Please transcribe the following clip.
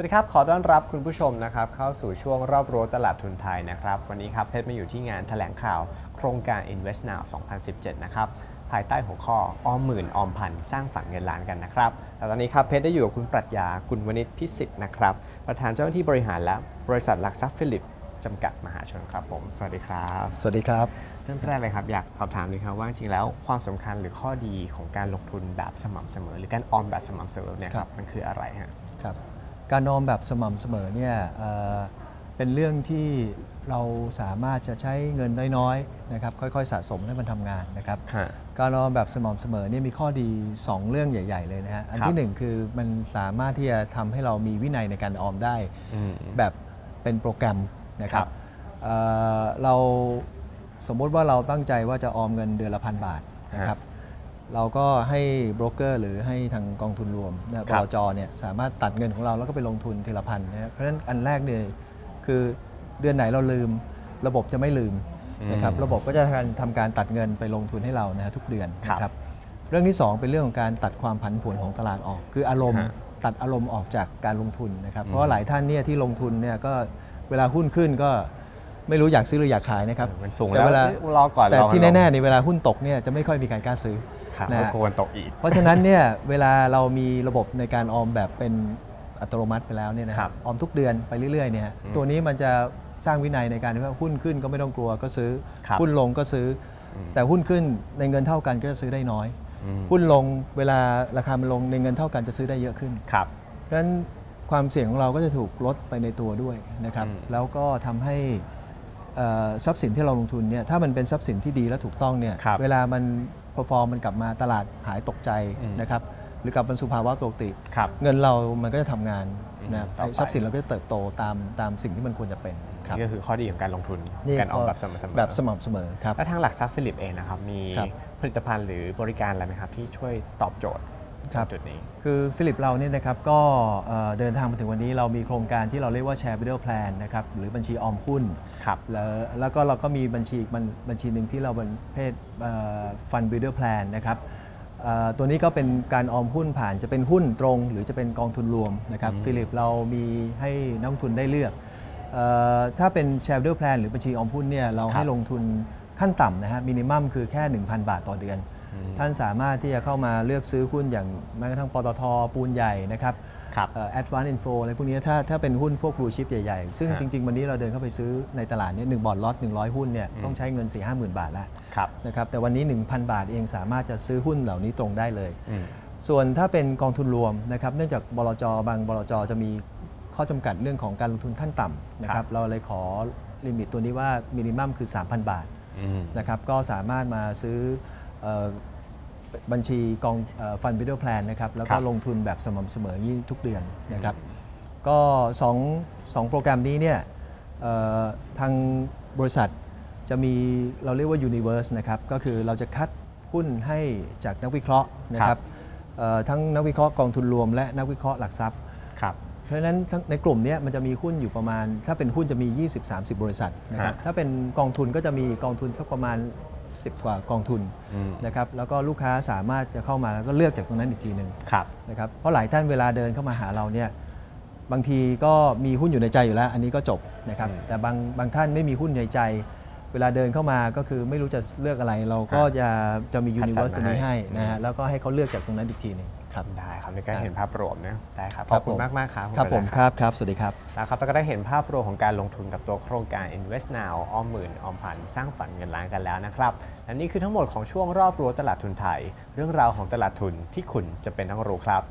วัสดีครับ ขอต้อนรับคุณผู้ชมนะครับเข้าสู่ช่วงรอบรั้วตลาดทุนไทยนะครับ วันนี้ครับเพชรมาอยู่ที่งานแถลงข่าวโครงการ Invest Now 2017 นะครับภายใต้หัวข้อออมหมื่นออมพันสร้างฝันเงินล้านกันนะครับและตอนนี้ครับเพชรได้อยู่กับคุณปรัชญากุลวณิชพิสิทธิ์นะครับประธานเจ้าหน้าที่บริหารและบริษัทหลักทรัพย์ฟิลิปจำกัดมหาชนครับผม สวัสดีครับ สวัสดีครับ เริ่มแรกเลยครับ อยากสอบถามเลยครับว่าจริงๆแล้วความสำคัญหรือข้อดีของการลงทุนแบบสม่ำเสมอ หรือการออมแบบสม่ำเสมอเนี่ยครับมันคืออะไรฮะครับ การออมแบบสม่ำเสมอเนี่ยเอ่อเป็นเรื่องที่เราสามารถจะใช้เงินน้อยๆนะครับค่อยๆ สะสมให้มันทำงานนะครับฮะการออมแบบสม่ำเสมอเนี่ยมีข้อดี 2 เรื่องใหญ่ ๆ เลยนะฮะอันครับที่หนึ่งคือมันสามารถที่จะทำให้เรามีวินัยในการออมได้อืมแบบเป็นโปรแกรมนะครัครับบเอ่อเราสมมติว่าเราตั้งใจว่าจะออมเงินเดือนละพันบาทนะครับ เราก็ให้โบรกเกอร์หรือให้ทางกองทุนรวมนะบครับลจเนี่ยสามารถตัดเงินของเราแล้วก็ไปลงทุนทีละพันนะครับเพราะฉะนั้นอันแรกเนี่ยคือเดือนไหนเราลืม ระบบจะไม่ลืมนะครับอืมระบบก็จะทำการทำการตัดเงินไปลงทุนให้เรานะฮะทุกเดือนครับนะครับเรื่องที่ 2 เป็นเรื่องของการตัดความผันผวนของตลาดออก คืออารมณ์ฮะตัดอารมณ์ออกจากการลงทุนนะครับเพราะว่าหลายท่านเนี่ยที่ลงทุนเนี่ยก็เวลาหุ้นขึ้นก็ ไม่รู้อยากซื้อหรืออยากขายนะครับมันสูงแต่แล้วเวลารอก่อนแต่รอมัที่ลงแน่ๆในเวลาหุ้นตกเนี่ยจะไม่ค่อยมีการกล้าซื้อครับนะก็ฮะกลัวมันตกอีก เพราะฉะนั้นเนี่ยเวลาเรามีระบบในการออมแบบเป็นอัตโนมัติไปแล้วเนี่ยนะคครัรับบออมทุกเดือนไปเรื่อยๆเนี่ยอืมตัวตัวนี้มันจะสร้างวินัยในการที่ว่าหุ้นขึ้นก็ไม่ต้องกลัวก็ซื้อครับหุ้นลงก็ซื้ออมแต่หุ้นขึ้นในเงินเท่ากันก็จะซื้อได้น้อยอืมหุ้นลงเวลาราคามันลงในเงินเท่ากันจะซื้อได้เยอะขึ้นครับเพราะฉะนั้นความเสี่ยงของเราก็จะถูกลดไปในตัวด้วยนะครับอืมแล้วก็ทำให้เอ่อ ทรัพย์สินที่เราลงทุนเนี่ยถ้ามันเป็นทรัพย์สินที่ดีและถูกต้องเนี่ยครับเวลามัน perform มันกลับมาตลาดหายตกใจอืมนะครับหรือกลับมาสู่ภาวะปกติครับเงินเรามันก็จะทำงานอืมนะต่อไปไอ้ทรัพย์สินเราก็จะเติบโตตามตามสิ่งที่มันควรจะเป็นครับนี่ก็คือข้อดีของการลงทุนนี่การออมแบบสม่ำเสมอแบบสม่ำเสมอครับแล้วทางหลักทรัพย์ฟิลิปเองนะครับมีครับผลิตภัณฑ์หรือบริการอะไรไหมครับที่ช่วยตอบโจทย์ ครับจุดนี้ คือฟิลิปเราเนี่ยนะครับก็เอ่อเดินทางมาถึงวันนี้เรามีโครงการที่เราเรียกว่า Share Builder Plan นะครับหรือบัญชีออมหุ้นครับแล้วแล้วก็เราก็มีบัญชีอีกบัญบัญชีหนึ่งที่เราเป็นประเภท Fund Builder Plan นะครับเอ่อตัวนี้ก็เป็นการออมหุ้นผ่านจะเป็นหุ้นตรง หรือจะเป็นกองทุนรวมนะครับฟิลิปเรามีให้นักลงทุนได้เลือกเออถ้าเป็น Share Builder Plan หรือบัญชีออมหุ้นเนี่ยเราให้ลงทุนขั้นต่ำนะฮะ minimum คือแค่ 1,000 บาทต่อเดือน ท่านสามารถที่จะเข้ามาเลือกซื้อหุ้นอย่างแม้กระทั่งปตทปูนใหญ่นะครับครับ Advanced Info อะไรพวกนี้ถ้าถ้าเป็นหุ้นพวก blue chip ใหญ่ๆ ซึ่งฮะจริง ๆ วันนี้เราเดินเข้าไปซื้อในตลาดเนี่ยหนึ่ง board lot 100หุ้นเนี่ยต้องใช้เงิน4 5 0 0 0 0บาทแล้วครับนะครับแต่วันนี้ 1,000 บาทเองสามารถจะซื้อหุ้นเหล่านี้ตรงได้เลยอืมส่วนถ้าเป็นกองทุนรวมนะครับเนื่องจากบลจบางบลจจะมีข้อจำกัดเรื่องของการลงทุนขั้นต่ำนะคครัรับบเราเลยขอ limit ตัวนี้ว่ามินิมัมคือ 3,000 บาทอืมนะครับก็สามารถมาซื้อเอ่อ บัญชีกองฟันบิดเดิลแพลนนะครับแล้วครัก็บลงทุนแบบสม่ำเสมออย่างนี้ทุกเดือนนะครับก็สองสองโปรแกรมนี้เนี่ยเอ่อทางบริษัทจะมีเราเรียกว่า Universe นะครับก็คือเราจะคัดหุ้นให้จากนักวิเคราะห์นะคครัรับบเอ่อทั้งนักวิเคราะห์กองทุนรวมและนักวิเคราะห์หลักทรัพย์ครับเพราะฉะนั้นทั้งในกลุ่มเนี้ยมันจะมีหุ้นอยู่ประมาณ ถ้าเป็นหุ้นจะมี 20-30 บริษัทนะครับฮะถ้าเป็นกองทุนก็จะมีกองทุนสักประมาณ 10 กว่ากองทุนอืมนะครับแล้วก็ลูกค้าสามารถจะเข้ามาแล้วก็เลือกจากตรงนั้นอีกทีหนึ่งครับนะครับเพราะหลายท่านเวลาเดินเข้ามาหาเราเนี่ยบางทีก็มีหุ้นอยู่ในใจอยู่แล้ว อันนี้ก็จบนะครับอืมแต่บางบางท่านไม่มีหุ้นในใจ เวลาเดินเข้ามาก็คือไม่รู้จะเลือกอะไร เราก็จะจะมีคัดสรร Universe มาตัวนี้ให้ให้นะฮะแล้วก็ให้เขาเลือกจากตรงนั้นอีกทีหนึงครับ ได้ครับนี่ก็เห็นภาพรวมนะได้ครับคขรัอบบคุณผม มากมากๆครับครับผมณครับครับ สวัสดีครับนะครับแล้วก็ได้เห็นภาพรวมของการลงทุนกับตัวโครงการ Invest Now ออมหมื่นออมพันสร้างฝันเงินล้านกันแล้วนะครับและนี่คือทั้งหมดของช่วงรอบรั้วตลาดทุนไทย เรื่องราวของตลาดทุนที่คุณจะเป็นต้องรู้ครับ